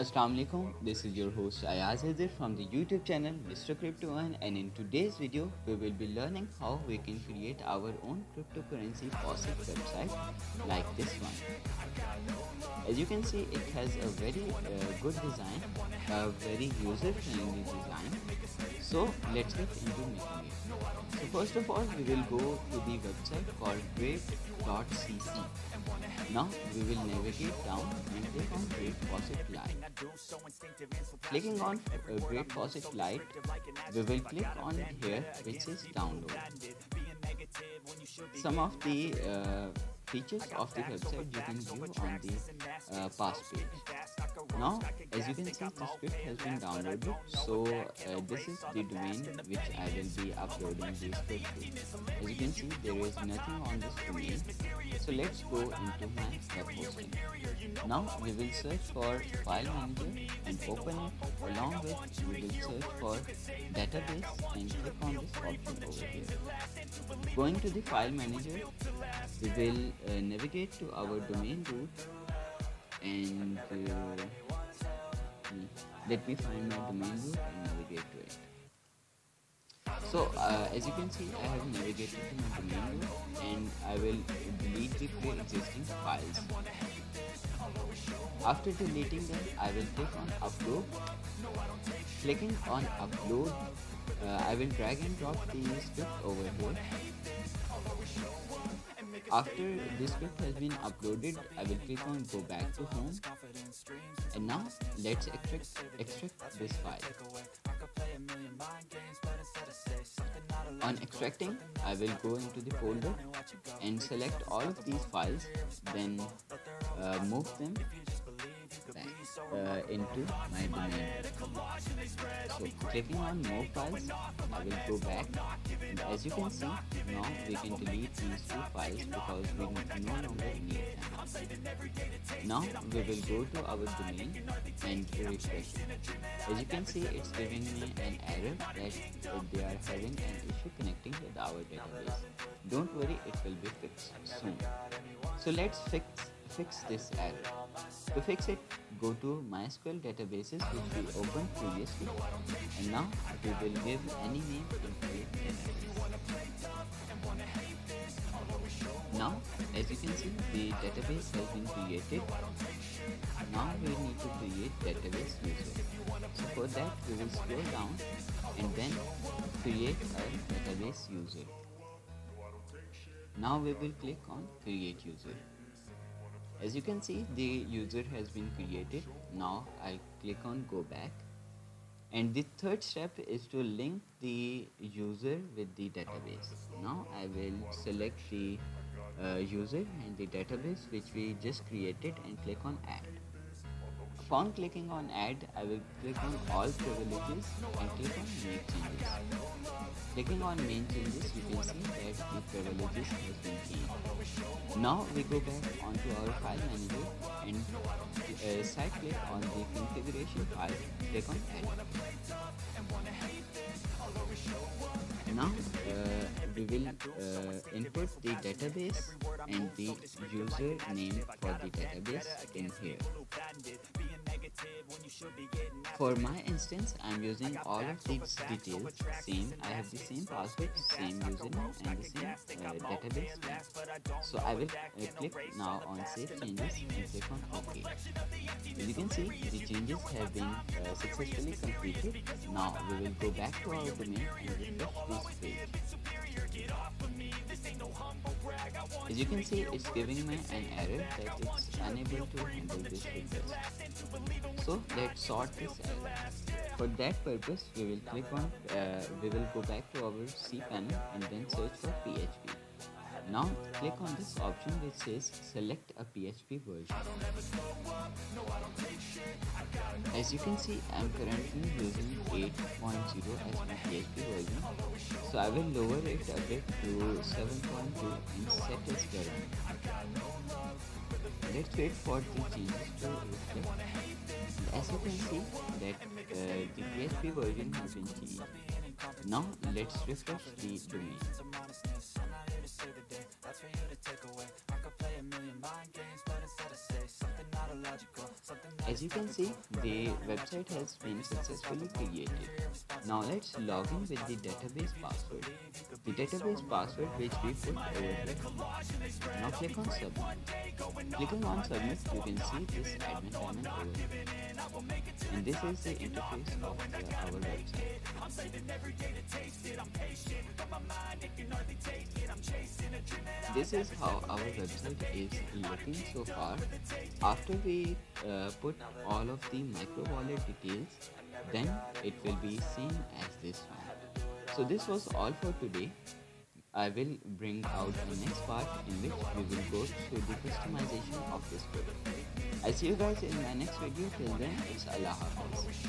Assalamualaikum, this is your host Ayaz Hazir from the YouTube channel Mr. Crypto Earn and in today's video we will be learning how we can create our own cryptocurrency faucet website like this one. As you can see it has a very uh, good design, a very user friendly design. So let's get into making it. First of all we will go to the website called gr8.cc. Now we will navigate down and click on GR8 Faucet Lite. Clicking on uh, GR8 Faucet we will click on here which is download. Some of the uh, features of the website you can view on the uh, past page. Now, as you can see, the script has been downloaded. So uh, this is the domain which I will be uploading the script to. As you can see, there is nothing on this domain. So let's go into my web hosting. Now we will search for file manager and open it. Along with we will search for database and click on this option over here. Going to the file manager, we will uh, navigate to our domain root and uh, let me find my domain root and navigate to it. So uh, as you can see I have navigated to my domain root and I will delete the pre-existing files. After deleting them I will click on upload. Clicking on upload uh, I will drag and drop the script over here after this script has been uploaded, I will click on go back to home. And now let's extract, extract this file. On extracting, I will go into the folder and select all of these files, then uh, move them uh, into my domain. So clicking on more files, I will go back and as you can see now we can delete these two files because we no longer need them. Now we will go to our domain and refresh As you can see it's giving me an error that they are having an issue connecting with our database. Don't worry it will be fixed soon. So let's fix fix this error. To fix it, go to MySQL databases which we opened previously and now we will give any name to create database. Now, as you can see, the database has been created. Now we need to create database user. So for that, we will scroll down and then create a database user. Now we will click on create user. As you can see, the user has been created. Now I'll click on go back. And the third step is to link the user with the database. Now I will select the uh, user and the database which we just created and click on add. Upon clicking on add, I will click on all privileges and click on make changes. Clicking on main changes, you can see that the privileges has been changed. Now we go back onto our file manager and uh, side click on the configuration file, click on add. Now uh, we will uh, input the database and the user name for the database in here. For my instance, I'm using all of these details same. I have the same password, same username and the same uh, database So I will uh, click now on save changes and click on OK. As you can see, the changes have been uh, successfully completed. Now we will go back to our domain and refresh this page. As you can see, it's giving me an error that it's unable to handle this request. So let's sort this error. For that purpose, we will click on, uh, we will go back to our cPanel and then search for PHP. Now click on this option which says select a PHP version. As you can see, I am currently using 8.0 as my PHP version. So I will lower it a bit to 7.2 and set as current. Let's wait for the changes to reflect. As you can see that uh, the PHP version has been changed. Now let's refresh the domain. As you can see the website has been successfully created. Now let's log in with the database password. The database password which we put over here. Now click on submit. Clicking on submit you can see this admin panel over here and this is the interface of uh, our website this is how our website is looking so far. after we uh, put all of the micro wallet details then it. will be seen as this one. So this was all for today I will bring out the next part in which we will go through the customization of this product. I see you guys in my next video. Till then, it's Allah Hafiz.